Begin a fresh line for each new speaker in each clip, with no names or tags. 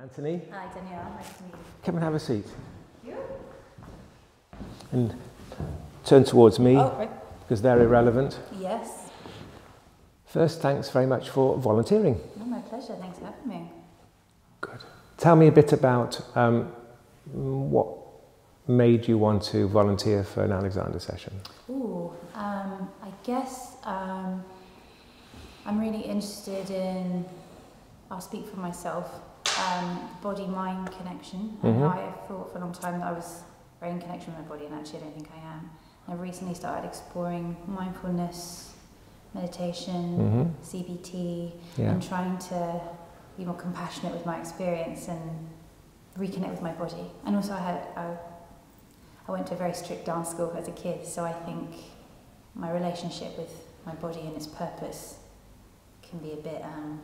Anthony,
Hi, Danielle. Nice to meet you.
come and have a seat.
You?
And turn towards me
Oh, right.
because they're irrelevant.
Yes.
First, thanks very much for volunteering.
Oh, my pleasure. Thanks for having me.
Good. Tell me a bit about um, what made you want to volunteer for an Alexander session.
Ooh, um, I guess um, I'm really interested in, I'll speak for myself, um, body mind connection. And
Mhm.
I thought for a long time that I was very in connection with my body, and actually, I don't think I am. I've recently started exploring mindfulness, meditation,
hmm
CBT,
Yeah.
and trying to be more compassionate with my experience and reconnect with my body. And also, I had I, I went to a very strict dance school as a kid, so I think my relationship with my body and its purpose can be a bit um,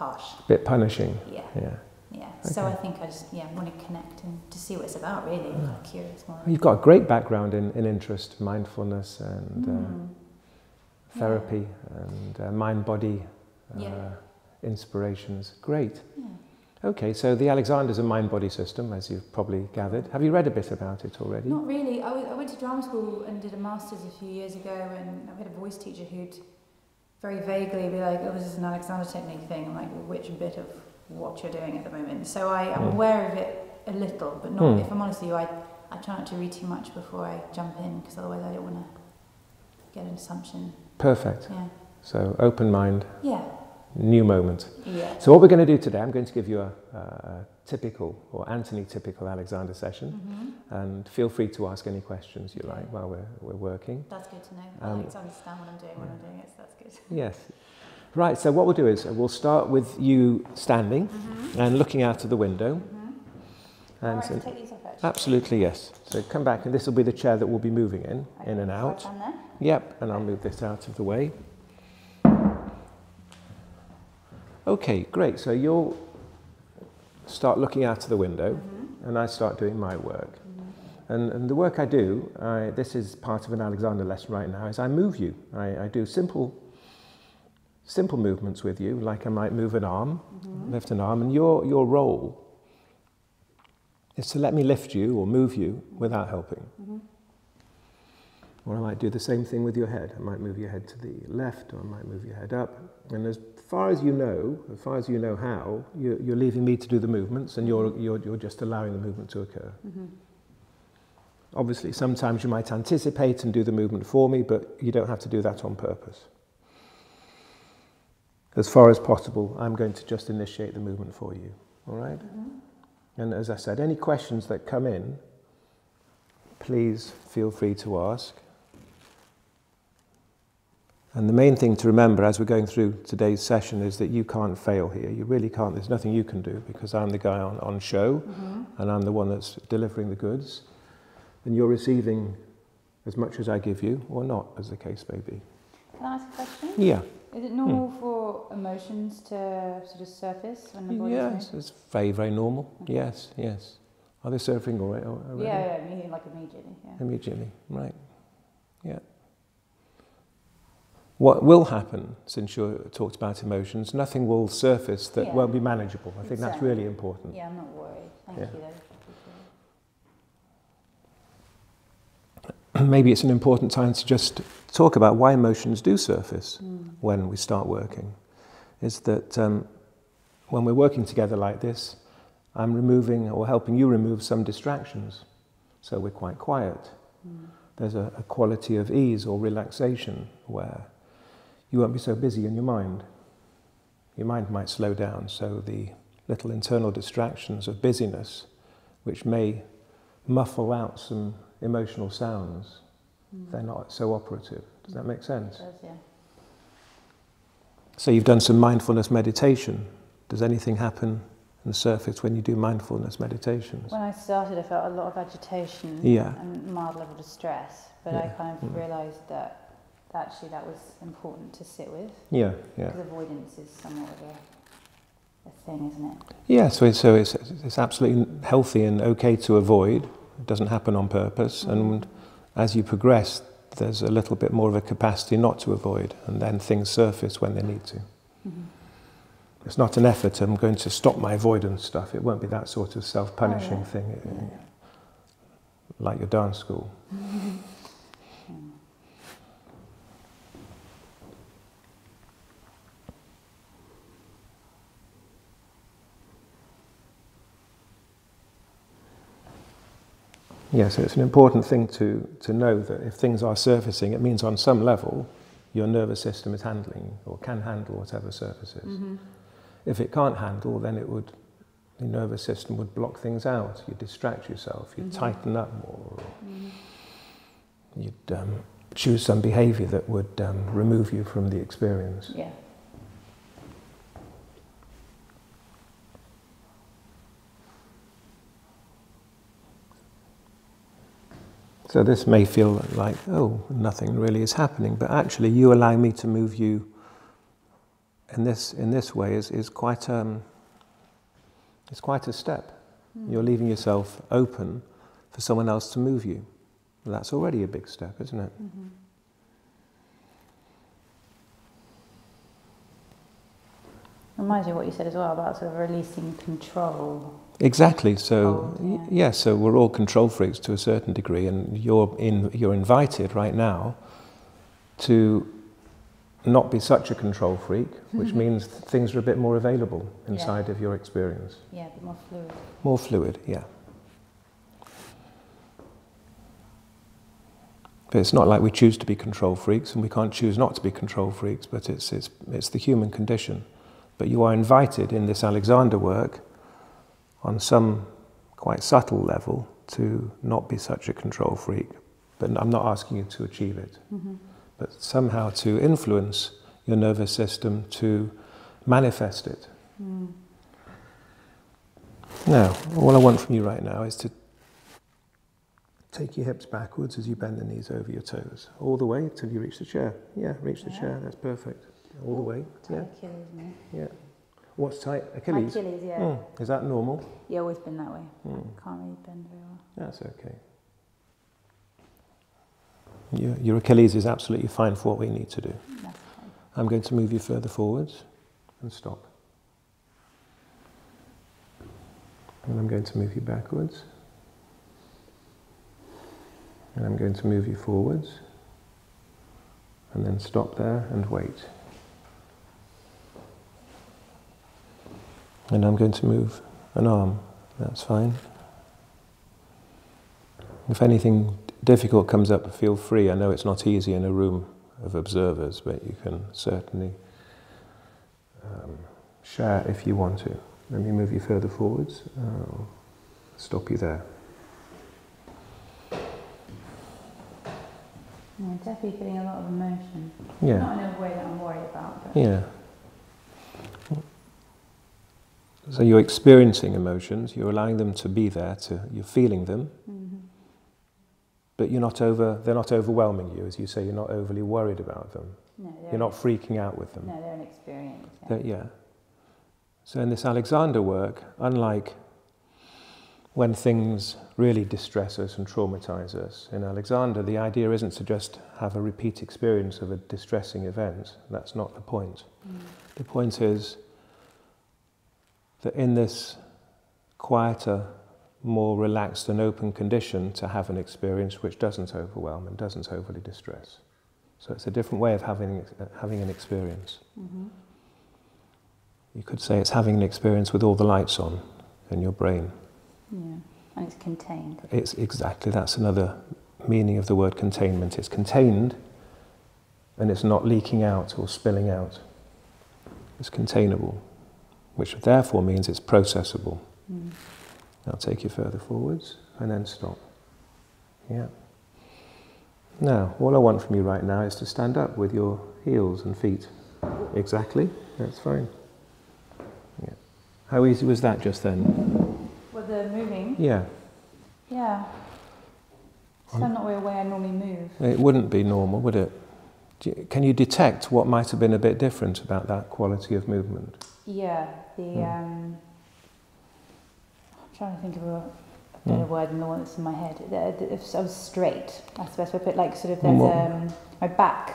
harsh.
Bit punishing.
Yeah,
Yeah.
yeah. So I think I just yeah want to connect and to see what it's about. Really, I'm curious more.
You've got a great background in, in interest, mindfulness and uh,
Mm.
therapy and uh, mind body uh,
Yeah.
inspirations. Great.
Yeah.
Okay, so the Alexander's a mind body system, as you've probably gathered. Have you read a bit about it already?
Not really. I, w- I went to drama school and did a master's a few years ago, and I had a voice teacher who'd very vaguely be like, "Oh, this is an Alexander technique thing." I'm like, "Which bit of what you're doing at the moment?" So I am
Hmm.
aware of it a little, but not.
Hmm.
If I'm honest with you, I I try not to read too much before I jump in, because otherwise I don't want to get an assumption.
Perfect.
Yeah.
So, open mind,
Yeah.
New moment.
Yeah.
So, what we're going to do today, I'm going to give you a, a, a typical or Anthony typical Alexander session,
hmm
and feel free to ask any questions you like while we're, we're working.
That's good to know. I
Um,
like to understand what I'm doing when I'm doing it, so that's good.
Yes. Right, so what we'll do is uh, we'll start with you standing
Mm-hmm.
and looking out of the window.
Mm-hmm.
And
All right,
so-
take these off
absolutely, yes. So come back, and this will be the chair that we'll be moving in, in and out. Yep, and I'll move this out of the way. Okay, great. So you'll start looking out of the window,
Mhm.
and I start doing my work.
Mhm.
And, and the work I do, I, this is part of an Alexander lesson right now, is I move you. I, I do simple, simple movements with you, like I might move an arm,
Mhm.
lift an arm, and your, your role is to let me lift you or move you without helping.
Mhm.
Or I might do the same thing with your head. I might move your head to the left, or I might move your head up. And as far as you know, as far as you know how, you're, you're leaving me to do the movements, and you're, you're, you're just allowing the movement to occur.
Mhm.
Obviously, sometimes you might anticipate and do the movement for me, but you don't have to do that on purpose. As far as possible, I'm going to just initiate the movement for you. All right?
Mhm.
And as I said, any questions that come in, please feel free to ask. And the main thing to remember as we're going through today's session is that you can't fail here. You really can't. There's nothing you can do because I'm the guy on, on show
Mhm.
and I'm the one that's delivering the goods. And you're receiving as much as I give you or not, as the case may be.
Can I ask a question?
Yeah.
Is it normal for emotions to sort of surface when the body's
Yes, it's very, very normal. Yes, yes. Are they surfing already? already?
Yeah, yeah, immediately, like immediately. Yeah.
Immediately, right. Yeah. What will happen, since you talked about emotions, nothing will surface that
Yeah.
won't be manageable. I think that's really important.
Yeah, I'm not worried. Thank
Yeah.
you, though.
Maybe it's an important time to just talk about why emotions do surface
Mm.
when we start working. Is that um, when we're working together like this, I'm removing or helping you remove some distractions. So we're quite quiet.
Mm.
there's a, a quality of ease or relaxation where you won't be so busy in your mind. Your mind might slow down, so the little internal distractions of busyness, which may muffle out some emotional sounds,
Mm.
they're not so operative. Does that make sense?
It does, yeah.
So you've done some mindfulness meditation. Does anything happen on the surface when you do mindfulness meditations?
When I started, I felt a lot of agitation
Yeah.
and mild level of stress, but I kind of
Mm.
realised that actually that was important to sit with
Yeah, yeah.
because avoidance is somewhat of a, a thing, isn't it?
Yeah, so, it's, so it's, it's absolutely healthy and okay to avoid. It doesn't happen on purpose. And as you progress, there's a little bit more of a capacity not to avoid, and then things surface when they need to.
Mhm.
It's not an effort, I'm going to stop my avoidance stuff. It won't be that sort of self punishing
Oh, yeah.
thing, it- like your dance school. Yeah, so it's an important thing to, to know that if things are surfacing, it means on some level your nervous system is handling or can handle whatever surfaces.
Mm-hmm.
If it can't handle, then it would, the nervous system would block things out. You'd distract yourself, you'd
Mhm.
tighten up more, or
Mhm.
you'd um, choose some behavior that would um, remove you from the experience.
Yeah.
So this may feel like, oh, nothing really is happening, but actually, you allowing me to move you in this in this way is is quite um, it's quite a step.
Mm.
You're leaving yourself open for someone else to move you. Well, that's already a big step, isn't it?
Mhm. Reminds me of what you said as well about sort of releasing control.
Exactly. So
Oh, yeah.
yeah, so we're all control freaks to a certain degree, and you're in. You're invited right now to not be such a control freak, which mm-hmm. means things are a bit more available inside of your experience.
Yeah, but more fluid.
More fluid, yeah. But it's not like we choose to be control freaks, and we can't choose not to be control freaks. But it's it's it's the human condition. But you are invited in this Alexander work, on some quite subtle level, to not be such a control freak. But I'm not asking you to achieve it,
Mm-hmm.
but somehow to influence your nervous system to manifest it.
Mm.
Now, all I want from you right now is to take your hips backwards as you bend the knees over your toes, all the way till you reach the chair. Yeah, reach the
Yeah.
chair, that's perfect. All the way, yeah,
Achilles, mate.
yeah. What's tight?
My
Achilles?
Achilles, yeah.
Mm, Is that normal?
Yeah, always been that way.
Mm,
Can't really bend very well.
That's okay. Your, your Achilles is absolutely fine for what we need to do.
That's fine.
I'm going to move you further forwards and stop. And I'm going to move you backwards. And I'm going to move you forwards. And then stop there and wait. And I'm going to move an arm. That's fine. If anything difficult comes up, feel free. I know it's not easy in a room of observers, but you can certainly um, share if you want to. Let me move you further forwards. I'll stop you there.
Yeah, definitely feeling a lot of emotion.
Yeah,
Not in a way that I'm worried about, but
yeah. So you're experiencing emotions, you're allowing them to be there, to, you're feeling them,
Mhm.
but you're not over, they're not overwhelming you. As you say, you're not overly worried about them.
no, they're
You're not freaking out with them.
No, they're an experience. Yeah.
That- yeah. So in this Alexander work, unlike when things really distress us and traumatize us, in Alexander, the idea isn't to just have a repeat experience of a distressing event. That's not the point.
Mm.
The point is that in this quieter, more relaxed and open condition, to have an experience which doesn't overwhelm and doesn't overly distress. So it's a different way of having, having an experience.
Mhm.
You could say it's having an experience with all the lights on in your brain.
Yeah, and it's contained.
It's exactly that's another meaning of the word containment. It's contained and it's not leaking out or spilling out. It's containable, which therefore means it's processable.
Mm.
Now take you further forwards and then stop. Yeah. Now, all I want from you right now is to stand up with your heels and feet. Exactly, that's fine. Yeah. How easy was that just then?
Well, the moving,
Yeah,
yeah. It's not the way I normally move.
it wouldn't be normal, would it? You- Can you detect what might have been a bit different about that quality of movement?
Yeah, the
Mm.
um, I'm trying to think of a, a better
Mm.
word than the one that's in my head. If I was straight, that's the best way to put it. Like sort of there's um, my back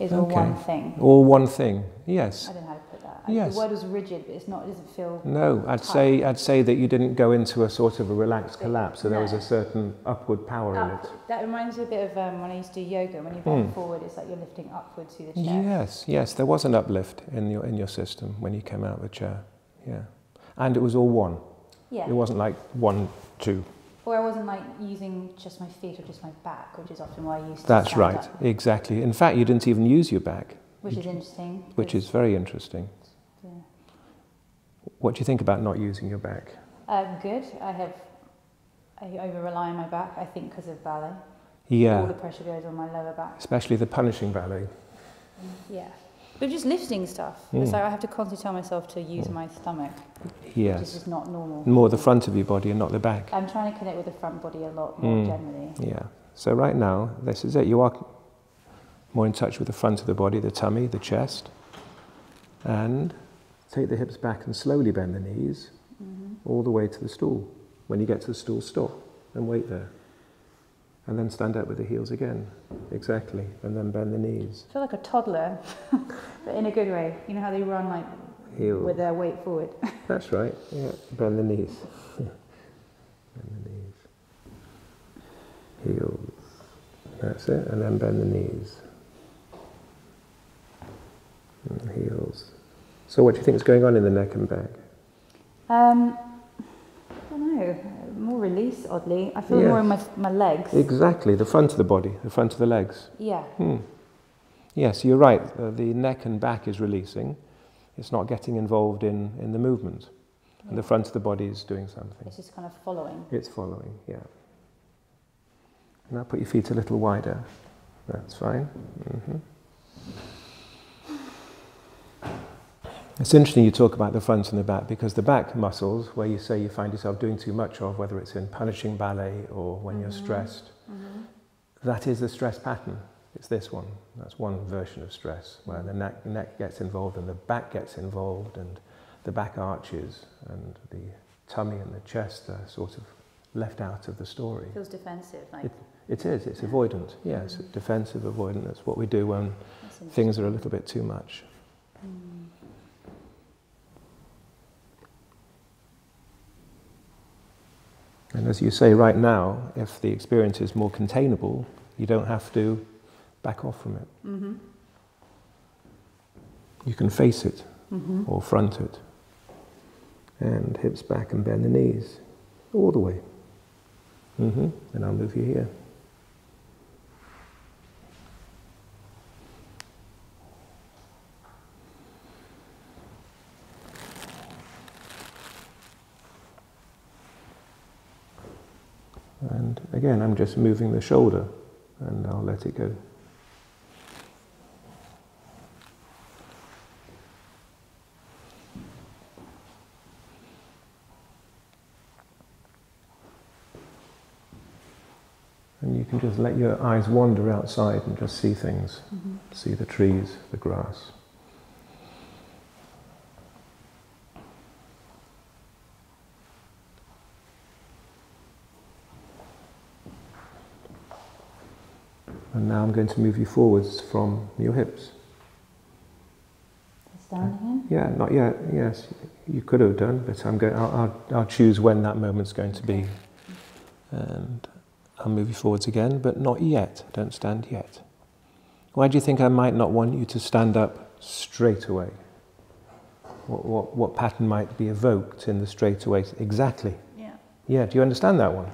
is all one thing.
All one thing, yes.
I don't know how to put that. that.
Yes.
The word was rigid, but it's not. It doesn't feel.
No, I'd
Tight.
say I'd say that you didn't go into a sort of a relaxed collapse. So there was a certain upward power in it.
That reminds me a bit of um, when I used to do yoga. When you bend
Hmm.
forward, it's like you're lifting upwards through the chair.
Yes, yes, there was an uplift in your in your system when you came out of the chair. Yeah, and it was all one.
Yeah.
It wasn't like one, two.
Or I wasn't like using just my feet or just my back, which is often why I used to.
That's right,
up,
exactly. In fact, you didn't even use your back,
which is interesting.
which is very interesting. What do you think about not using your back?
Um, good. I have. I over rely on my back. I think because of ballet.
Yeah.
All the pressure goes on my lower back.
especially the punishing ballet.
Yeah. But just lifting stuff. It's
Mm.
like I have to constantly tell myself to use my stomach, Yes. which is not normal.
more the front of your body and not the back.
I'm trying to connect with the front body a lot more
Mm.
generally.
Yeah. So right now, this is it. You are more in touch with the front of the body, the tummy, the chest. And take the hips back and slowly bend the knees
hmm
all the way to the stool. When you get to the stool, stop and wait there. And then stand up with the heels again. Exactly. And then bend the knees.
I feel like a toddler, but in a good way. You know how they run like
Heels.
with their weight forward.
That's right. Yeah. Bend the knees. bend the knees. Heels. That's it. And then bend the knees. And heels. So, what do you think is going on in the neck and back?
Um, I don't know. More release, oddly. I feel
Yeah.
more in my my legs.
Exactly. The front of the body, the front of the legs.
Yeah.
Hmm. Yes, you're right. Uh, the neck and back is releasing. It's not getting involved in, in the movement. And the front of the body is doing something.
It's just kind of following.
It's following, yeah. Now put your feet a little wider. That's fine. hmm It's interesting you talk about the front and the back because the back muscles, where you say you find yourself doing too much of, whether it's in punishing ballet or when you're
Mhm.
stressed,
hmm
that is the stress pattern. It's this one. That's one version of stress where the neck, neck gets involved and the back gets involved and the back arches and the tummy and the chest are sort of left out of the story.
It Feels defensive. Like
It, it is, it's avoidant. Yes,
Mhm.
defensive, avoidant. That's what we do when things are a little bit too much.
Mm.
And as you say right now, if the experience is more containable, you don't have to back off from it.
Mhm.
You can face it
Mhm.
or front it. And hips back and bend the knees all the way. hmm And I'll move you here. And again, I'm just moving the shoulder and I'll let it go. And you can just let your eyes wander outside and just see things.
Mhm.
See the trees, the grass. And now I'm going to move you forwards from your hips.
Stand again.
Yeah, not yet. Yes, you could have done, but I'm going. I'll, I'll, I'll choose when that moment's going to be, and I'll move you forwards again, but not yet. Don't stand yet. Why do you think I might not want you to stand up straight away? What, what, what pattern might be evoked in the straight away? Exactly.
Yeah.
Yeah. Do you understand that one?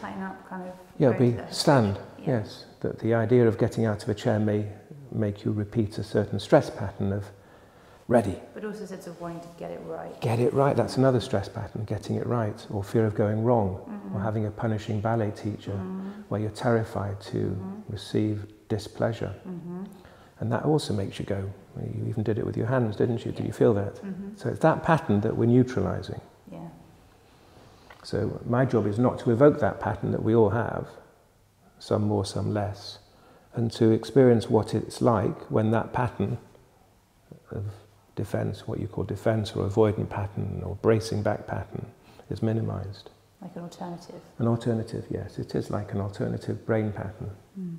Tighten up, kind of.
Yeah. Be stand.
Yeah.
Yes. That the idea of getting out of a chair may make you repeat a certain stress pattern of ready.
But also a sense of wanting to get it right.
Get it right, that's another stress pattern, getting it right, or fear of going wrong, or
Mhm.
having a punishing ballet teacher
Mhm.
where you're terrified to
Mhm.
receive displeasure.
Mhm.
And that also makes you go. You even did it with your hands, didn't you? Did you feel that?
Mhm.
So it's that pattern that we're neutralizing.
Yeah.
So my job is not to evoke that pattern that we all have, some more, some less, and to experience what it's like when that pattern of defense, what you call defense or avoidant pattern or bracing back pattern, is minimized.
Like an alternative.
An alternative, yes, it is like an alternative brain pattern.
Mm.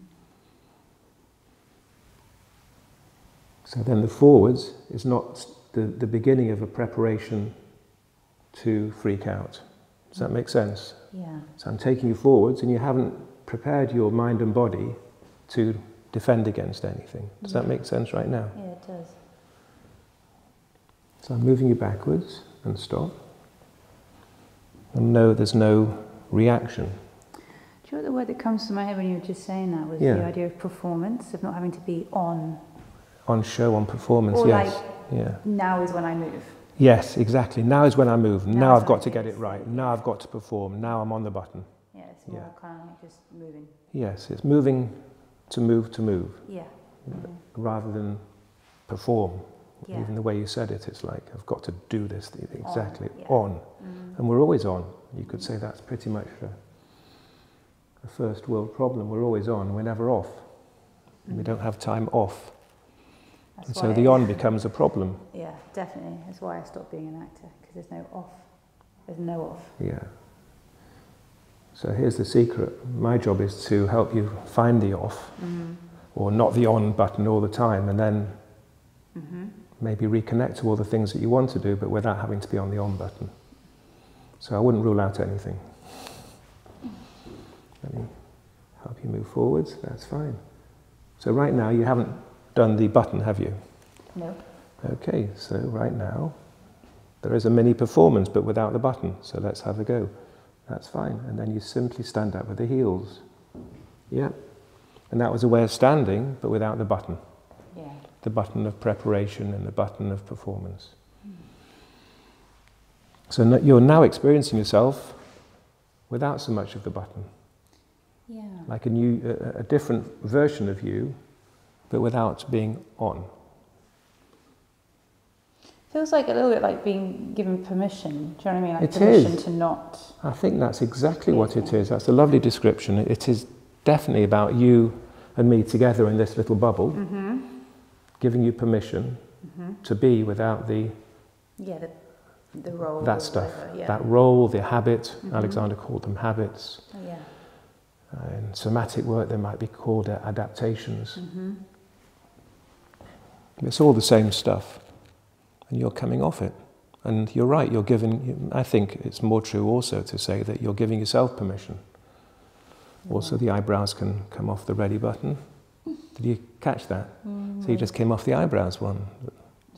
So then the forwards is not the, the beginning of a preparation to freak out. Does that make sense?
Yeah.
So I'm taking you forwards, and you haven't prepared your mind and body to defend against anything. Does that mm. make sense right now?
Yeah, it does.
So I'm moving you backwards and stop. And know there's no reaction.
Do you know the word that comes to my head when you were just saying that was
Yeah.
the idea of performance, of not having to be on.
On show, on performance,
Or
yes.
like-
yeah.
Now is when I move.
Yes, exactly. Now is when I move. Now,
Now
I've got to get it right. Now I've got to perform. Now I'm on the button.
It's more
Yeah.
kind of just moving.
Yes, it's moving to move to move mm.
Yeah.
rather than perform.
Yeah.
Even the way you said it, it's like I've got to do this thing exactly
yeah.
on.
Mm.
And we're always on. You could mm-hmm. say that's pretty much a, a first world problem. We're always on, we're never off. We mm-hmm. don't have time off.
That's
And so the on becomes a problem.
Yeah, definitely. That's why I stopped being an actor because there's no off. There's no off.
Yeah. So here's the secret. My job is to help you find the off
Mm.
or not the on button all the time and then
Mm-hmm.
maybe reconnect to all the things that you want to do but without having to be on the on button. So I wouldn't rule out anything. Let me help you move forwards. That's fine. So right now you haven't done the button, have you?
No.
Okay, so right now there is a mini performance but without the button. So let's have a go. That's fine. And then you simply stand up with the heels. Yeah. And that was a way of standing but without the button.
Yeah.
The button of preparation and the button of performance. So no- you're now experiencing yourself without so much of the button,
Yeah.
like a new, a, a different version of you, but without being on.
Feels like a little bit like being given permission. Do you know what I mean? Like
It
permission
is.
to not.
I think that's exactly what it is. That's a lovely description. It is definitely about you and me together in this little bubble,
Mm-hmm.
giving you permission
Mm-hmm.
to be without the
Yeah, the, the role.
that stuff,
whatever, Yeah.
that role, the habit.
Mhm.
Alexander called them habits.
Oh, yeah.
Uh, in somatic work, they might be called uh, adaptations.
Mm-hmm.
It's all the same stuff, and you're coming off it. And you're right. You're giving. I think it's more true also to say that you're giving yourself permission. Also, the eyebrows can come off the ready button. Did you catch that? So you just came off the eyebrows one.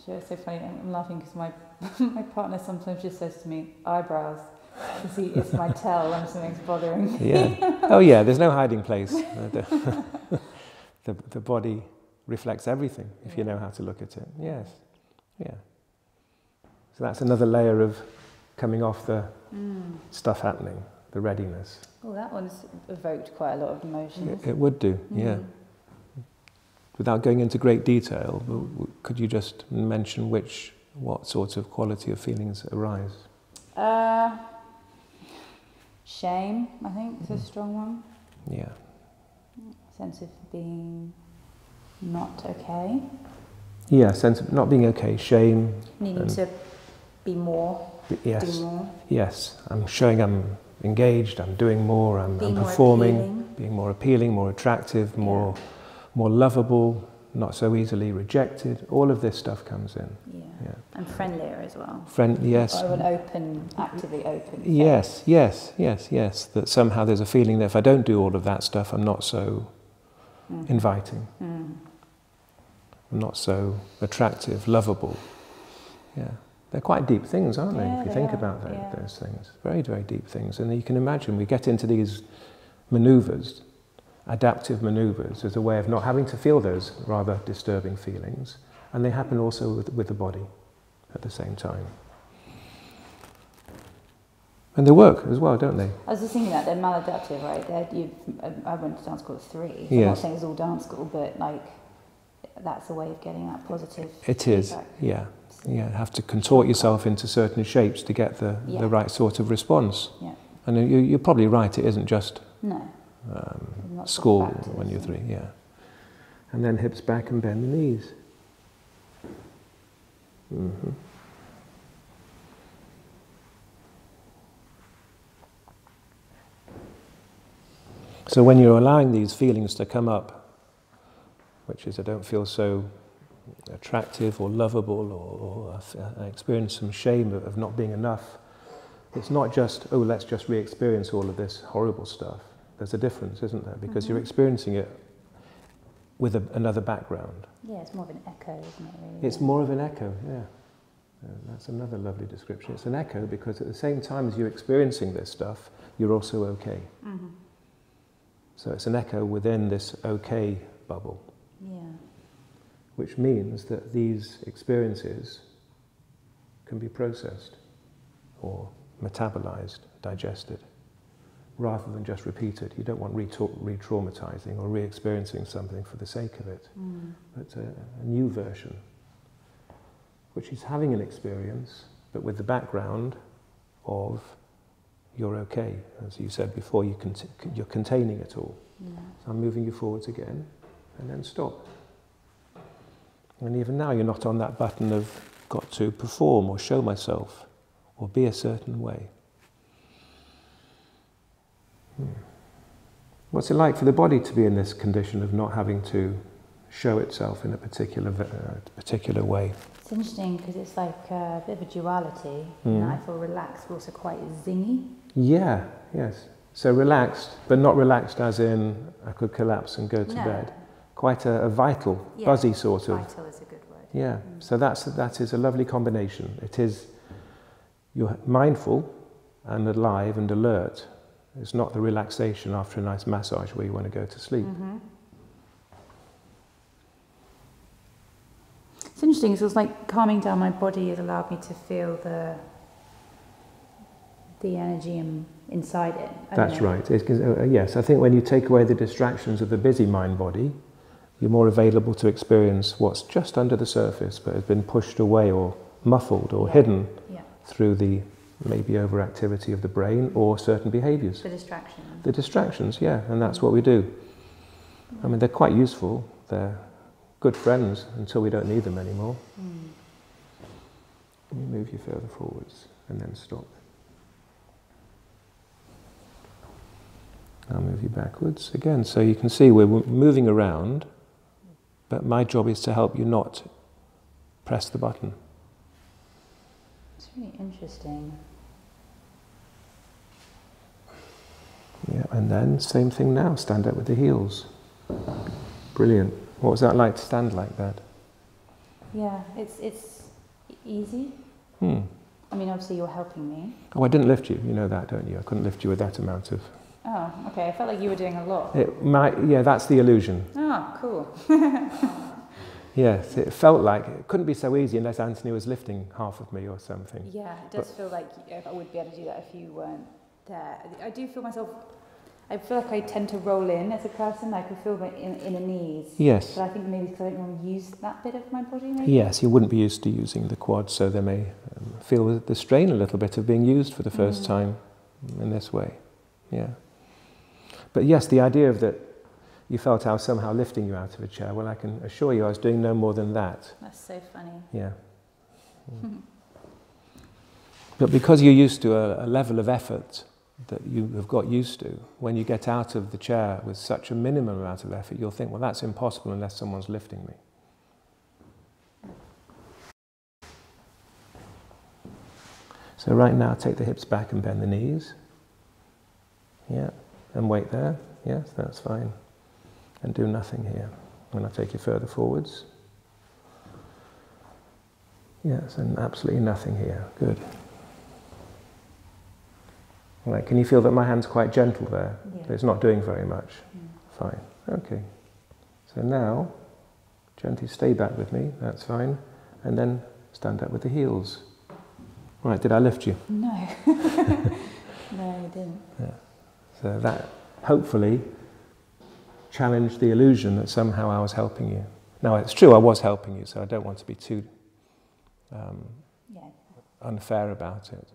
Sure, it's so funny. I'm laughing because my my partner sometimes just says to me, eyebrows. Because it's my tell when something's bothering. me.
Yeah. oh yeah. There's no hiding place. Uh, the, the, the body reflects everything if you know how to look at it. Yes. Yeah. So that's another layer of coming off the
Mm.
stuff happening, the readiness.
Well, that one's evoked quite a lot of emotions.
It, it would do. Yeah.
Mm.
Without going into great detail, w- w- could you just mention which, what sorts of quality of feelings arise?
Uh, shame, I think, is a
Mm.
strong one.
Yeah.
Sense of being not okay.
Yeah. Sense of not being okay, shame.
Needing to be more,
Yes.
do more,
Yes. I'm showing I'm engaged. I'm doing more. I'm, I'm performing.
appealing.
Being more appealing, more attractive, more, more lovable, not so easily rejected. All of this stuff comes in.
Yeah.
Yeah.
And friendlier as well.
Friend. Yes.
Or an open, actively open.
Yes, yes, yes, yes. That somehow there's a feeling that if I don't do all of that stuff, I'm not so
Mm.
inviting,
Mm.
I'm not so attractive, lovable. Yeah. They're quite deep things, aren't they?
Yeah,
if you think
are,
about tho-
yeah.
those things. Very, very deep things. And you can imagine we get into these maneuvers, adaptive maneuvers, as a way of not having to feel those rather disturbing feelings. And they happen also with, with the body at the same time. And they work as well, don't they?
I was just thinking that they're maladaptive, right? They're, I went to dance school at three. So I'm not saying it's all dance school, but like that's a way of getting that positive.
It is,
feedback.
yeah. Yeah, have to contort yourself into certain shapes to get the,
Yeah.
the right sort of response.
Yeah.
And you, you're probably right, it isn't just
No.
um, school when you're three, yeah. And then hips back and bend the knees. Mm -hmm. So when you're allowing these feelings to come up, which is I don't feel so attractive or lovable or, or I experience some shame of, of not being enough, it's not just, oh, let's just re experience all of this horrible stuff. There's a difference, isn't there? Because mm-hmm. you're experiencing it with a, another background.
Yeah, it's more of an echo, isn't it? Really?
It's more of an echo, yeah. Uh, that's another lovely description. It's an echo because at the same time as you're experiencing this stuff, you're also okay. Mm-hmm. So it's an echo within this okay bubble. Which means that these experiences can be processed or metabolized, digested, rather than just repeated. You don't want re traumatizing or re experiencing something for the sake of it, mm. but a, a new version, which is having an experience, but with the background of you're okay. As you said before, you cont- you're containing it all. Yeah. So I'm moving you forwards again, and then stop. And even now, you're not on that button of got to perform or show myself or be a certain way. Hmm. What's it like for the body to be in this condition of not having to show itself in a particular, uh, particular way?
It's interesting because it's like a bit of a duality. Mm. And I feel relaxed, but also quite zingy.
Yeah, yes. So relaxed, but not relaxed as in I could collapse and go to no. bed. Quite a, a vital, yeah, buzzy sort
of. Vital is a good word.
Yeah. Mm. So that's that is a lovely combination. It is you're mindful and alive and alert. It's not the relaxation after a nice massage where you want to go to sleep. Mm-hmm.
It's interesting. It was like calming down my body has allowed me to feel the the energy in, inside it.
I That's right. Uh, yes, I think when you take away the distractions of the busy mind body, you're more available to experience what's just under the surface but has been pushed away or muffled or
yeah.
hidden through the maybe overactivity of the brain or certain behaviors.
The distractions.
The distractions, yeah, and that's what we do. I mean, they're quite useful. They're good friends until we don't need them anymore. Mm. You move you further forwards and then stop. I'll move you backwards again. So you can see we're moving around, but my job is to help you not press the button.
It's really interesting.
Yeah, and then same thing now, stand up with the heels. Brilliant. What was that like to stand like that?
Yeah, it's it's easy. Hmm. I mean, obviously you're helping me.
Oh, I didn't lift you. You know that, don't you? I couldn't lift you with that amount of.
Oh, okay. I felt like you were doing a lot.
It might, yeah, that's the illusion.
Oh, cool.
Yes, it felt like it couldn't be so easy unless Anthony was lifting half of me or something.
Yeah, it does but, feel like I would be able to do that if you weren't there. I do feel myself. I feel like I tend to roll in as a person. I can feel my in, inner knees.
Yes.
But I think maybe because I don't want to use that bit of my body. Maybe.
Yes, you wouldn't be used to using the quad, so they may um, feel the strain a little bit of being used for the first mm. time in this way. Yeah. But yes, the idea of that you felt I was somehow lifting you out of a chair. Well, I can assure you I was doing no more than that.
That's so funny.
Yeah. Mm. but because you're used to a, a, level of effort that you have got used to, when you get out of the chair with such a minimum amount of effort, you'll think, well, that's impossible unless someone's lifting me. So, right now, take the hips back and bend the knees. Yeah, and wait there. Yes, that's fine and do nothing here. When I take you further forwards. Yes, and absolutely nothing here. Good. Right, can you feel that my hand's quite gentle there? Yeah. It's not doing very much. Mm. Fine. Okay. So now, gently stay back with me, that's fine. And then stand up with the heels. Right, did I lift you?
No. no, you didn't.
Yeah. So that, hopefully, challenged the illusion that somehow I was helping you. Now, it's true, I was helping you, so I don't want to be too um, yeah. unfair about it.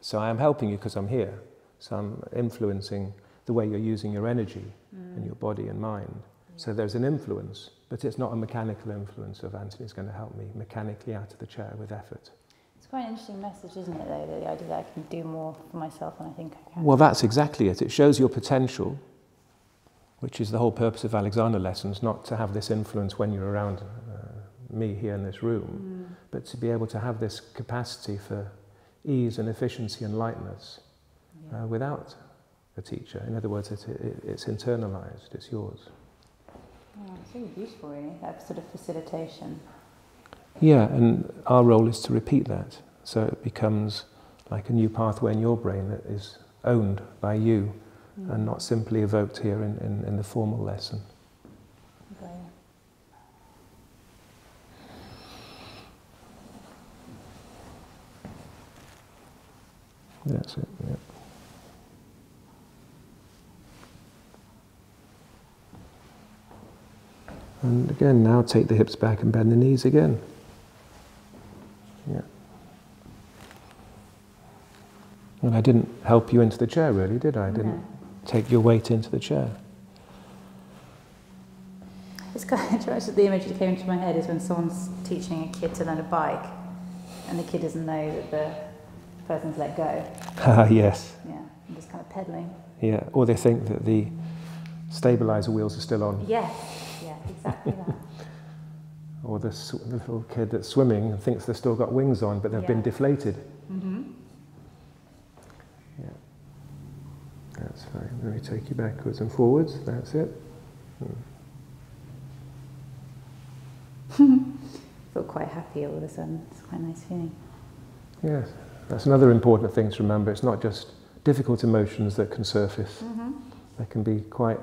So I am helping you because I'm here. So I'm influencing the way you're using your energy mm. and your body and mind. Yeah. So there's an influence, but it's not a mechanical influence of Anthony's going to help me mechanically out of the chair with effort.
It's quite an interesting message, isn't it, though, that the idea that I can do more for myself than I think I can.
Well, that's exactly it. It shows your potential which is the whole purpose of Alexander lessons, not to have this influence when you're around uh, me here in this room,
Mm.
but to be able to have this capacity for ease and efficiency and lightness
Yeah.
uh, without a teacher. In other words, it, it, it's internalized, it's yours.
Oh, it's really beautiful, really, that sort of facilitation.
Yeah, and our role is to repeat that. So it becomes like a new pathway in your brain that is owned by you
Mm.
and not simply evoked here in, in, in the formal lesson.
Okay.
That's it, yeah. And again, now take the hips back and bend the knees again. Yeah. And I didn't help you into the chair, really, did I? I didn't
No.
take your weight into the chair.
It's kind of just the image that came into my head is when someone's teaching a kid to learn a bike, and the kid doesn't know that the person's let go.
Ah, yes.
Yeah, and just kind of pedaling.
Yeah. Or they think that the stabilizer wheels are still on.
Yes, yeah, exactly that.
Or the, sw- the little kid that's swimming and thinks they've still got wings on, but they've been deflated.
Mm-hmm.
Yeah. That's fine. Let me take you backwards and forwards. That's it.
Feel quite happy all of a sudden. It's quite a nice feeling.
Yes. That's another important thing to remember. It's not just difficult emotions that can surface.
Mm-hmm.
There can be quite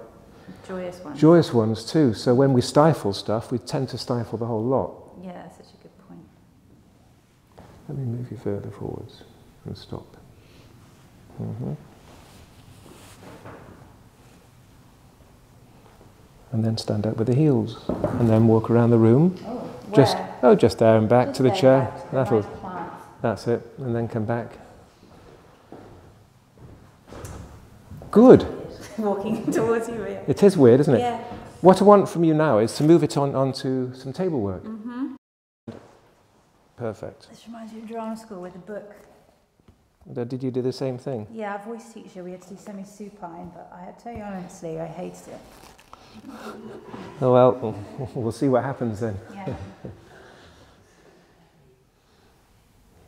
Joyous one.
joyous ones too. So when we stifle stuff, we tend to stifle the whole lot.
yeah, that's such a good point.
Let me move you further forwards and stop. hmm And then stand up with the heels, and then walk around the room.
Oh,
Just oh, just there and back
Just
to the chair.
back to
That'll, that's it, and then come back. Good.
Walking towards you. Yeah.
It is weird, isn't it?
Yeah.
What I want from you now is to move it on onto some table work.
Mm-hmm.
Perfect.
This reminds me of drama school with a book.
Did you do the same thing?
Yeah, our voice teacher, we had to do semi-supine, but I tell you honestly, I hated it.
Oh well, we'll see what happens then.
Yeah.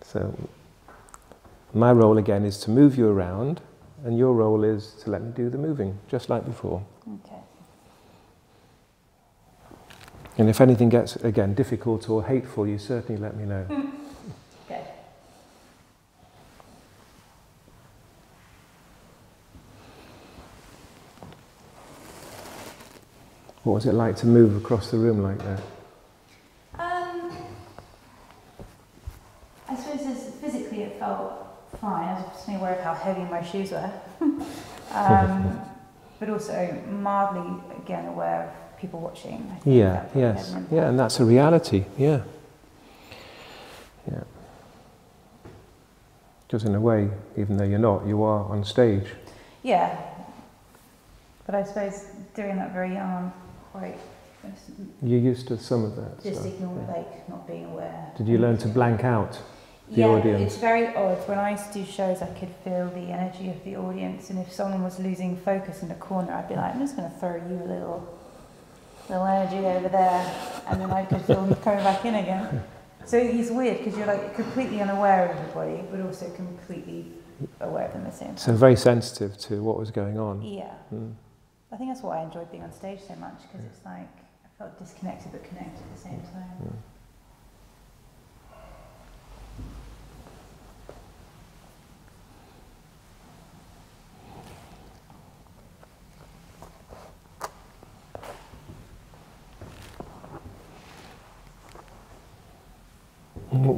So, my role again is to move you around, and your role is to let me do the moving, just like before.
okay.
And if anything gets, again, difficult or hateful, you certainly let me know.
Okay.
What was it like to move across the room like that?
Um, I suppose physically it felt fine. Just aware of how heavy my shoes were. um, but also mildly, again, aware of people watching. I think
Yeah,
that probably had
yes. Yeah, and that's a reality, yeah. Yeah. Because in a way, even though you're not, you are on stage.
Yeah. But I suppose doing that very young, quite
You're used to some of that
just ignore,
yeah.
like not being aware.
Did you learn to blank out? The
yeah,
audience?
it's very odd. When I used to do shows, I could feel the energy of the audience, and if someone was losing focus in the corner, I'd be like, "I'm just going to throw you a little, little energy over there," and then I could feel them coming back in again. So it's weird because you're like completely unaware of everybody, but also completely aware of them at the same time.
So very sensitive to what was going on.
Yeah,
Mm.
I think that's why I enjoyed being on stage so much because it's like I felt disconnected but connected at the same time.
Mm.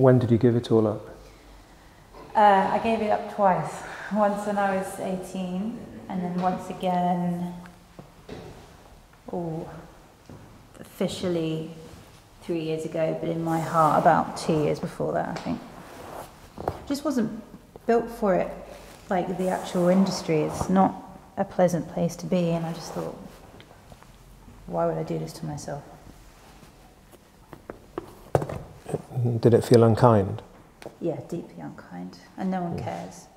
When did you give it all up?
Uh, I gave it up twice. Once when I was 18, and then once again, oh, officially three years ago, but in my heart about two years before that, I think. Just wasn't built for it. Like the actual industry, it's not a pleasant place to be, and I just thought, why would I do this to myself?
Did it feel unkind?
Yeah, deeply unkind, and no one cares.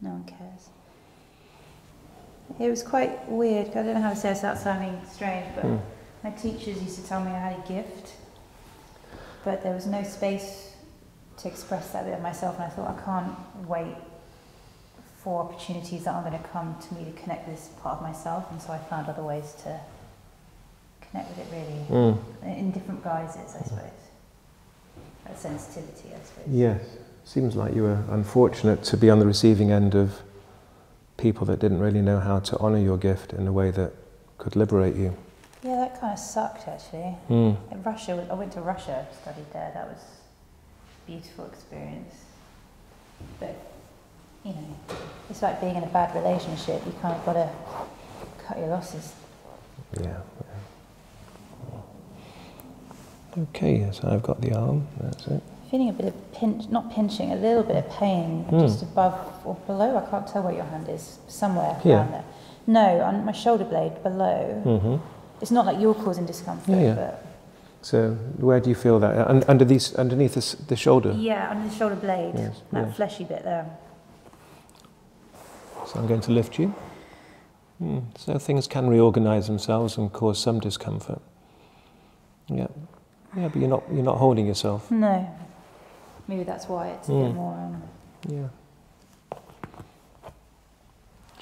No one cares. It was quite weird. I don't know how to say this without sounding strange, but
Mm.
my teachers used to tell me I had a gift, but there was no space to express that bit of myself, and I thought I can't wait for opportunities that are going to come to me to connect this part of myself, and so I found other ways to connect with it really
Mm.
in different guises, I suppose. That sensitivity, I suppose.
Yes. Seems like you were unfortunate to be on the receiving end of people that didn't really know how to honour your gift in a way that could liberate you.
Yeah, that kind of sucked actually.
Mm.
In Russia, I went to Russia, studied there. That was a beautiful experience. But you know, it's like being in a bad relationship. You kind of got to cut your losses.
Yeah. Okay, so I've got the arm. That's it.
Feeling a bit of pinch, not pinching, a little bit of pain
Hmm.
just above or below. I can't tell where your hand is. Somewhere
Here?
around there. No, on my shoulder blade below.
Mm -hmm.
It's not like you're causing discomfort,
Yeah, yeah.
but
So where do you feel that? Un- under these, underneath the, the shoulder?
yeah, under the shoulder blade,
Yes,
that
yeah.
fleshy bit there.
So I'm going to lift you. Mm. So things can reorganize themselves and cause some discomfort. Yeah. Yeah, but you're not, you're not holding yourself.
No, maybe that's why it's a bit more. Um,
Yeah. Do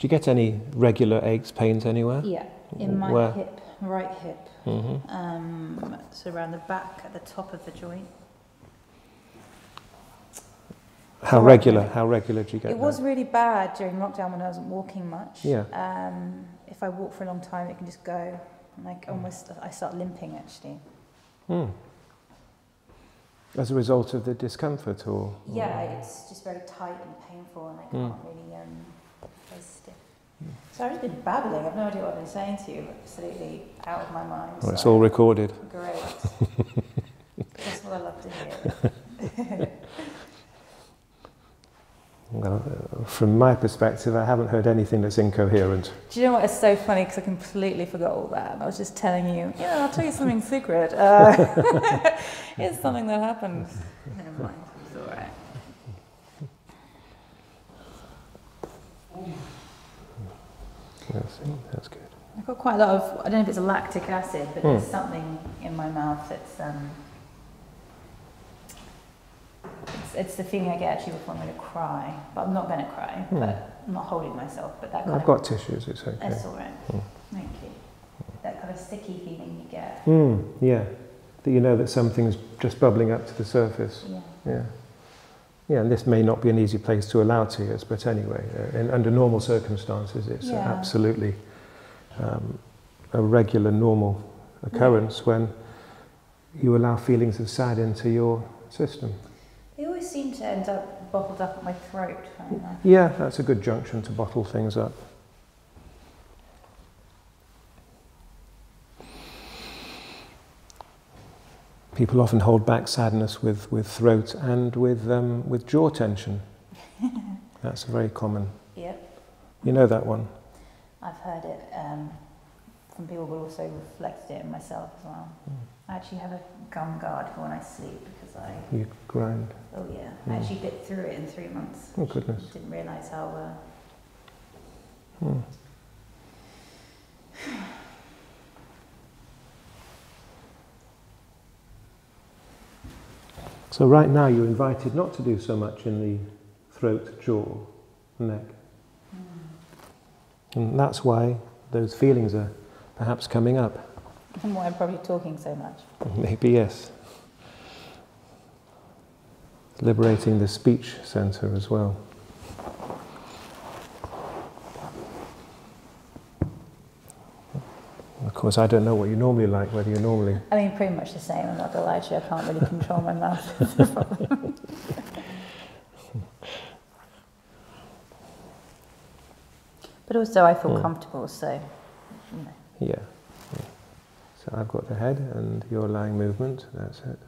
you get any regular aches, pains anywhere?
Yeah, in my
Where?
hip, right hip.
hmm
Um, so around the back at the top of the joint.
How
Right.
regular? How regular do you get
It was really bad during lockdown when I wasn't walking much.
Yeah.
Um, if I walk for a long time, it can just go. And like almost, I start limping actually.
Mm. As a result of the discomfort, or
Yeah, it's just very tight and painful, and I
Hmm.
can't really. Um, stiff. So I've just been babbling. I've no idea what I've been saying to you. Absolutely out of my mind.
Well, it's all recorded.
Great. That's what I love to hear.
Well, uh, from my perspective, I haven't heard anything that's incoherent.
Do you know what? It's so funny because I completely forgot all that. And I was just telling you, you know, I'll tell you something secret. Uh, it's something that happened. Never mind. It's all right.
Let's that's good.
I've got quite a lot of, I don't know if it's a lactic acid, but
Hmm.
there's something in my mouth that's, um, it's, it's the feeling I get actually before I'm going to cry. But I'm not going to cry,
Hmm.
but I'm not holding myself. But that kind
I've got tissues, it's okay.
that's all right.
Hmm.
Thank you. That kind of sticky feeling you get.
Mm, yeah, that you know that something's just bubbling up to the surface.
Yeah.
Yeah. Yeah, and this may not be an easy place to allow tears, but anyway, uh, in, under normal circumstances, it's
Yeah.
absolutely um, a regular, normal occurrence when you allow feelings of sad into your system.
They always seem to end up bottled up at my throat.
Yeah, that's a good junction to bottle things up. People often hold back sadness with, with throat and with, um, with jaw tension. That's very common.
Yep,
You know that one?
I've heard it um, from people, but also reflected it in myself as well. I actually have a gum guard for when I sleep because I,
You grind.
oh yeah,
Mm.
I actually bit through it in three months.
Oh, goodness.
Didn't realise how. Uh,
Hmm. So right now you're invited not to do so much in the throat, jaw, neck. And that's why those feelings are perhaps coming up.
And why I'm probably talking so much.
Maybe yes. Liberating the speech center as well. Of course, I don't know what you normally like, whether you normally.
I mean, pretty much the same. I'm not gonna lie to you. I can't really control my mouth. but also, I feel
Hmm.
comfortable. So, you know.
Yeah. So I've got the head and you're movement, that's it.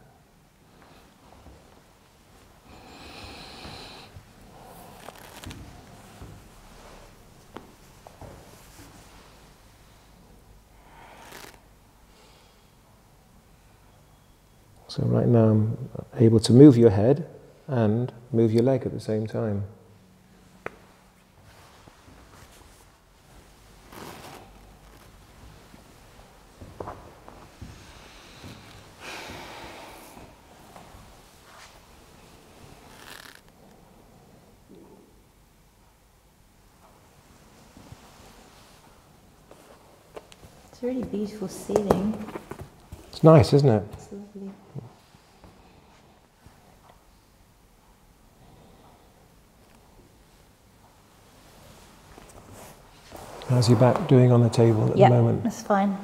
So right now I'm able to move your head and move your leg at the same time.
It's a really beautiful ceiling.
It's nice, isn't it?
It's lovely.
How's your back doing on the table at
yeah,
the moment?
that's fine.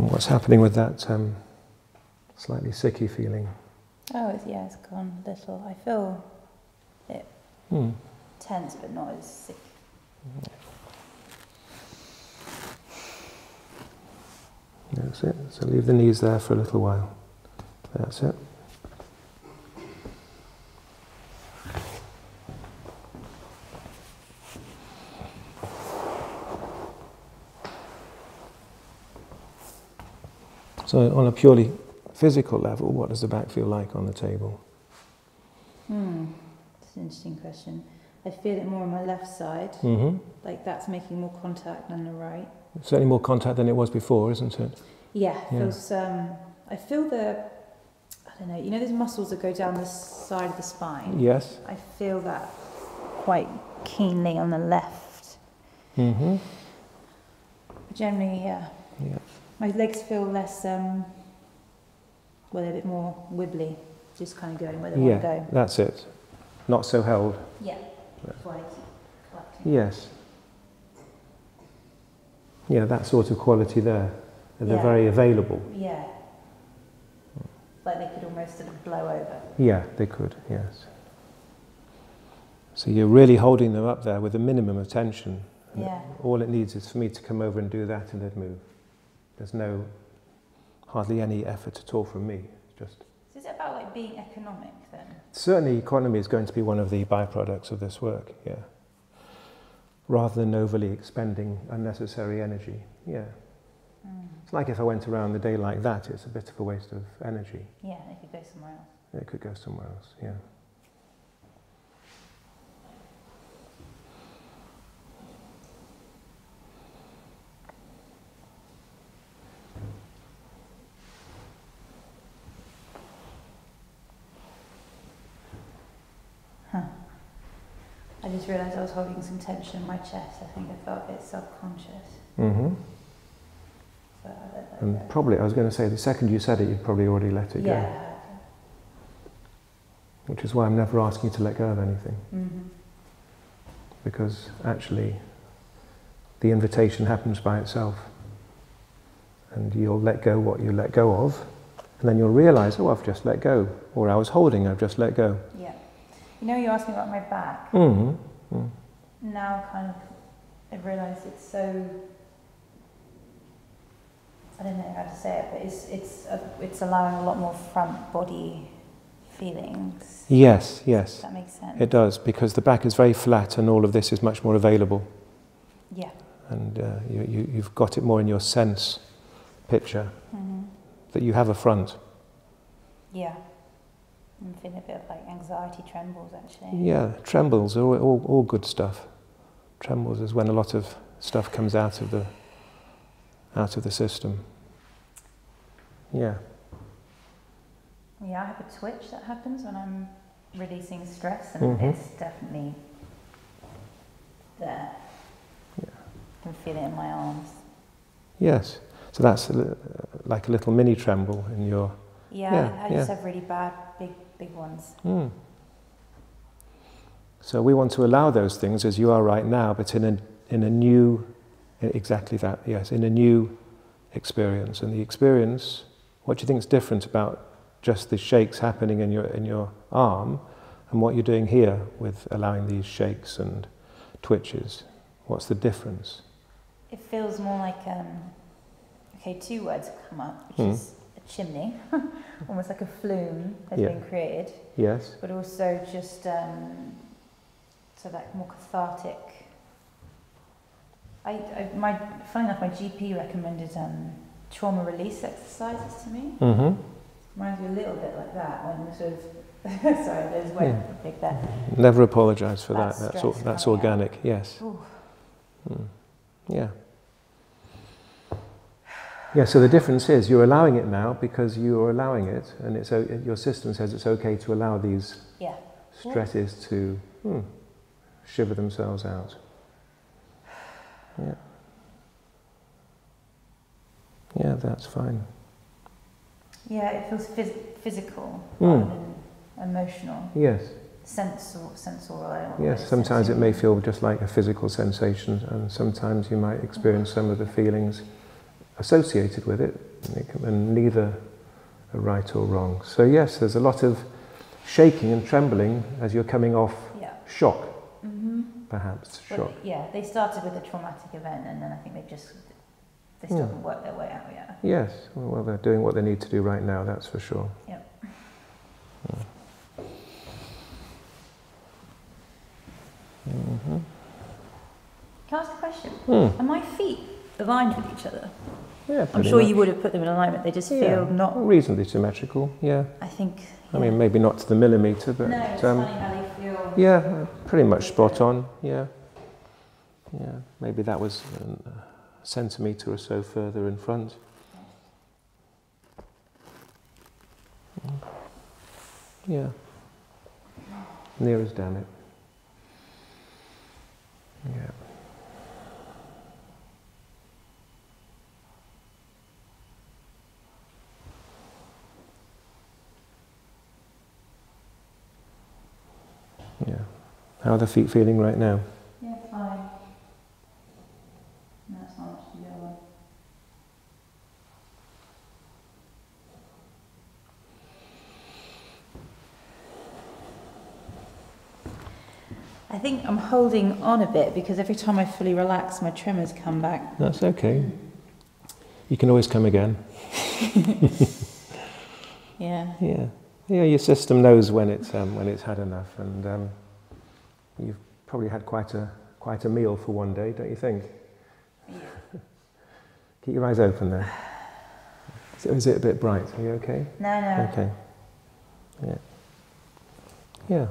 And what's happening with that um, slightly sicky feeling?
Oh, it's, yeah, it's gone a little. I feel
Hmm.
tense, but not as sick.
That's it. So leave the knees there for a little while. That's it. So, on a purely physical level, what does the back feel like on the table?
Hmm, that's an interesting question. I feel it more on my left side,
hmm
like that's making more contact than the right.
Certainly more contact than it was before, isn't it?
Yeah,
Yeah.
feels. Um, I feel the. I don't know. You know those muscles that go down the side of the spine.
Yes.
I feel that quite keenly on the left.
Mm-hmm.
But generally, yeah. My legs feel less. Um, well, they're a bit more wibbly, just kind of going where they
Yeah,
want to go.
that's it. Not so held.
Yeah. That's why I keep collecting.
Yes. Yeah, that sort of quality there. They're
Yeah.
very available.
Yeah. Like they could almost sort of blow over.
Yeah, they could, yes. So you're really holding them up there with a minimum of tension.
Yeah.
All it needs is for me to come over and do that and they'd move. There's no, hardly any effort at all from me. It's just,
So is it about like being economic then?
certainly economy is going to be one of the byproducts of this work, yeah. Rather than overly expending unnecessary energy, yeah.
Mm.
It's like if I went around the day like that, it's a bit of a waste of energy.
Yeah, they could go somewhere else.
It could go somewhere else, yeah.
I just realised I was holding some tension in my chest. I think I felt a bit subconscious.
hmm
So I
And
go.
probably, I was going to say, the second you said it, you'd probably already let it go.
Yeah.
Which is why I'm never asking you to let go of anything,
Mm-hmm.
because actually, the invitation happens by itself. And you'll let go what you let go of, and then you'll realize, oh, I've just let go, or I was holding, I've just let go.
Yeah. You know, you asked me about my back.
hmm Mm.
Now, kind of, I've realised it's so. I don't know how to say it, but it's it's uh, it's allowing a lot more front body feelings.
Yes,
Does
yes,
that make sense?
it does, because the back is very flat and all of this is much more available.
Yeah.
And uh, you, you, you've got it more in your sense picture
hmm
that you have a front.
Yeah. I'm feeling a bit of like anxiety trembles actually.
Yeah, trembles are all, all, all good stuff. Trembles is when a lot of stuff comes out of the out of the system. Yeah,
Yeah, I have a twitch that happens when I'm releasing stress, and
Mhm.
it's definitely there.
Yeah.
I can feel it in my arms.
yes. So that's a, like a little mini tremble in your.
Yeah,
Yeah,
I just
yeah.
have really bad, big, big ones.
Mm. So we want to allow those things as you are right now, but in a in a new, exactly that. Yes, in a new experience. And the experience, what do you think is different about just the shakes happening in your in your arm, and what you're doing here with allowing these shakes and twitches? What's the difference?
It feels more like, um, okay, two words come up, which
Hmm.
is chimney, almost like a flume has
Yeah.
been created,
Yes.
but also just um, so that more cathartic. I, I my funny enough, my GP recommended um, trauma release exercises to me.
Mm-hmm.
Reminds me a little bit like that when sort of. sorry, there's way
Yeah.
big there.
Never apologise for
That's
that. That's, or,
stress
that's
coming out.
organic, yes. Mm. Yeah. Yeah, so the difference is you're allowing it now because you are allowing it, and it's, your system says it's okay to allow these
Yeah.
stresses to hmm, shiver themselves out. Yeah. Yeah, that's fine.
Yeah, it feels phys- physical
Mm.
rather than emotional.
Yes,
Sensor, sensorial. I don't know what
yes. Sometimes it may feel just like a physical sensation, and sometimes you might experience some of the feelings associated with it, and it can- and neither are right or wrong. So, yes, there's a lot of shaking and trembling as you're coming off
Yeah.
shock,
Mm-hmm.
perhaps.
Well,
Shock.
yeah, they started with a traumatic event and then I think they just, they still
Yeah.
haven't worked their way out yet.
Yes, well, they're doing what they need to do right now, that's for sure.
Yep.
hmm
Can I ask a question?
Hmm.
Are my feet aligned with each other?
Yeah,
I'm sure
much.
you would have put them in alignment. They just
Yeah,
feel not.
reasonably symmetrical. Yeah,
I think.
I mean maybe not to the millimeter, but
no,
um,
funny how they feel.
yeah, pretty much spot on. Yeah, yeah. Maybe that was a centimeter or so further in front. Yeah, near as damn it. Yeah. Yeah. How are the feet feeling right now?
Yeah, fine. It's not much to go on. I think I'm holding on a bit because every time I fully relax, my tremors come back.
That's okay. You can always come again.
Yeah.
Yeah, yeah. Your system knows when it's um, when it's had enough, and um, you've probably had quite a quite a meal for one day, don't you think? Yeah. Keep your eyes open there. Is it, is it a bit bright? Are you okay?
No, no.
Okay. Yeah. Yeah.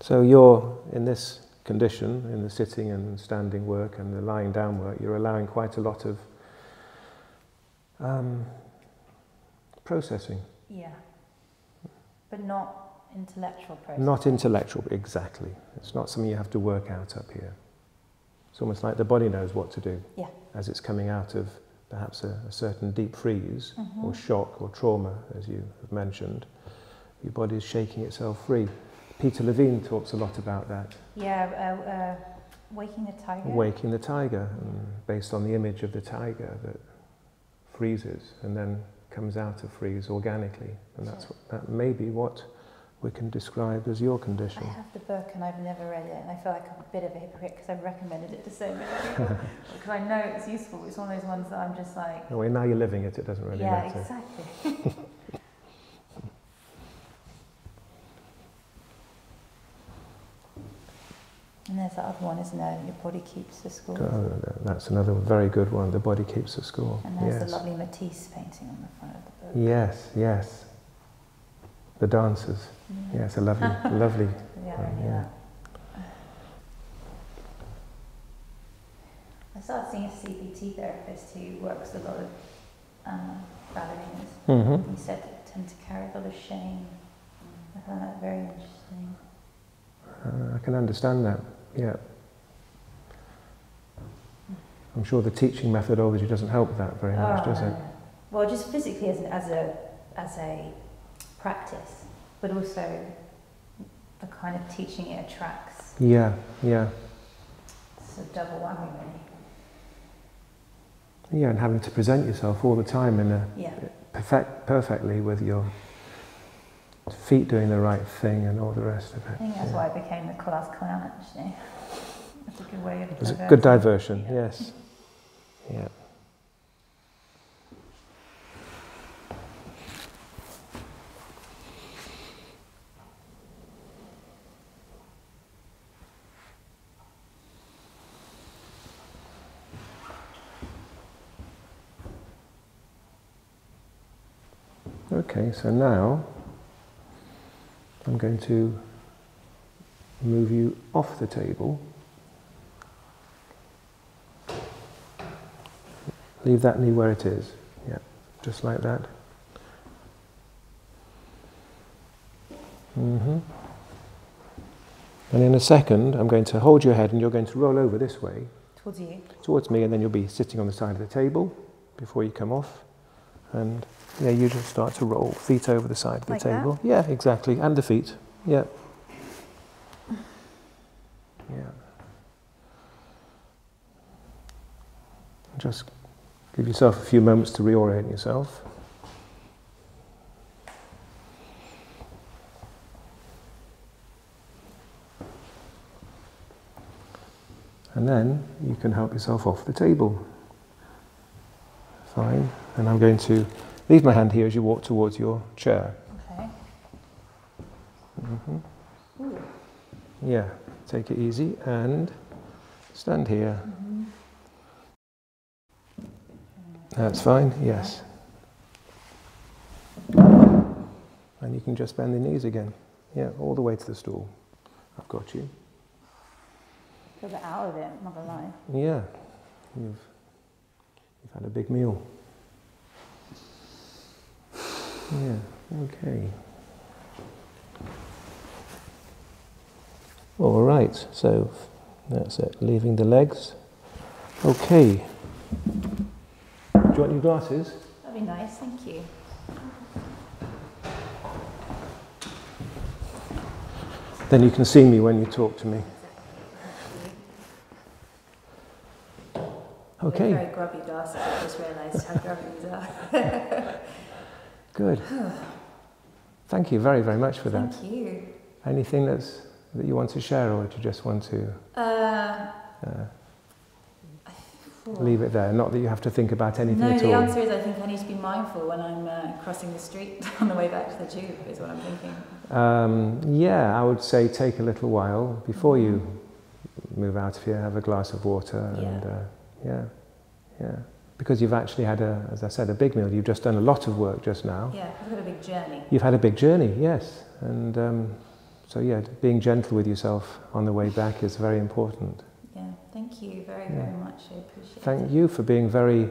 So you're in this condition, in the sitting and standing work and the lying down work, you're allowing quite a lot of um, processing.
Yeah. But not intellectual process.
Not intellectual, exactly. It's not something you have to work out up here. It's almost like the body knows what to do
Yeah.
as it's coming out of perhaps a, a certain deep freeze
Mhm.
or shock or trauma, as you have mentioned. Your body is shaking itself free. Peter Levine talks a lot about that,
Yeah, uh, uh, waking the tiger.
waking the tiger, and based on the image of the tiger that freezes and then comes out of freeze organically. And that's what, that may be what we can describe as your condition.
I have the book and I've never read it, and I feel like I'm a bit of a hypocrite because I've recommended it to so many people. because I know it's useful. It's one of those ones that I'm just like,
Anyway, now you're living it, it doesn't really
yeah,
matter.
exactly. and there's that other one, isn't there? Your body keeps the score.
Oh, that's another very good one. The body keeps the score.
And there's
yes.
the lovely Matisse painting on the front of the book.
Yes, yes. The dancers.
Mm.
Yes, a lovely, lovely.
Yeah,
one,
yeah.
yeah.
I started seeing a CBT therapist who works with a lot of um, ballerinas.
hmm
He said they tend to carry a lot of shame. I found that very interesting.
Uh, I can understand that. Yeah. I'm sure the teaching methodology doesn't help that very much, does it?
Uh, well, just physically as, as a as a practice, but also the kind of teaching it attracts.
Yeah, yeah.
It's a double whammy, really.
Yeah, and having to present yourself all the time in a
Yeah.
perfect, perfectly with your feet doing the right thing and all the rest of it.
I think that's
yeah.
why I became the class clown, actually. That's a good way of
It was a good diversion,
Yeah.
yes. Yeah. Okay, so now I'm going to move you off the table. Leave that knee where it is. Yeah, just like that. Mm-hmm. And in a second, I'm going to hold your head and you're going to roll over this way
Towards you.
towards me, and then you'll be sitting on the side of the table before you come off. And yeah, you just start to roll, feet over the side of the
Like that?
table. Yeah, exactly. And the feet. Yeah. Yeah. Just give yourself a few moments to reorient yourself. And then you can help yourself off the table. Fine. And I'm going to leave my hand here as you walk towards your chair.
Okay.
hmm
Ooh.
Yeah, take it easy and stand here.
Mm-hmm.
That's fine, yes. And you can just bend the knees again. Yeah, all the way to the stool. I've got you.
Feel the out of it, not gonna lie.
Yeah, you've, you've had a big meal. Yeah, okay. All right, so that's it. Leaving the legs. Okay. Do you want your glasses?
That'd be nice, thank you.
Then you can see me when you talk to me.
They're
Okay,
very grubby glasses, I just realised how grubby these are.
good. Thank you very, very much for that.
Thank you.
Anything that's, that you want to share, or do you just want to
Uh,
uh, leave it there? Not that you have to think about anything
no,
at
the answer is I think I need to be mindful when I'm uh, crossing the street on the way back to the tube, is what I'm thinking.
Um, yeah, I would say take a little while before you move out of here. Have a glass of water, and
Yeah.
uh, yeah, yeah, because you've actually had a, as I said, a big meal. You've just done a lot of work just now.
Yeah, I've got a big journey.
You've had a big journey, yes, and um, so yeah, being gentle with yourself on the way back is very important.
Yeah, thank you very,
Yeah.
very much. I appreciate
Thank
it.
you for being very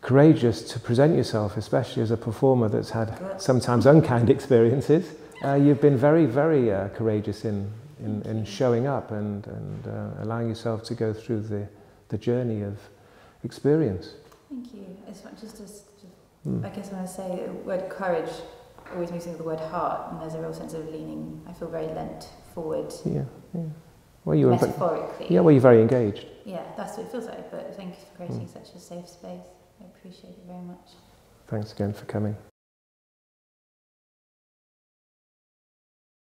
courageous to present yourself, especially as a performer that's had
Good.
sometimes unkind experiences. Uh, you've been very, very uh, courageous in, in, in showing up and, and uh, allowing yourself to go through the, the journey of experience.
Thank you. It's just
Mm.
I guess when I say the word courage, always makes me think of the word heart, and there's a real sense of leaning. I feel very lent forward,
Yeah, yeah. Well, you were,
metaphorically.
yeah, well, you're very engaged.
Yeah, that's what it feels like. But thank you for creating
Mm.
such a safe space. I appreciate it very much.
Thanks again for coming.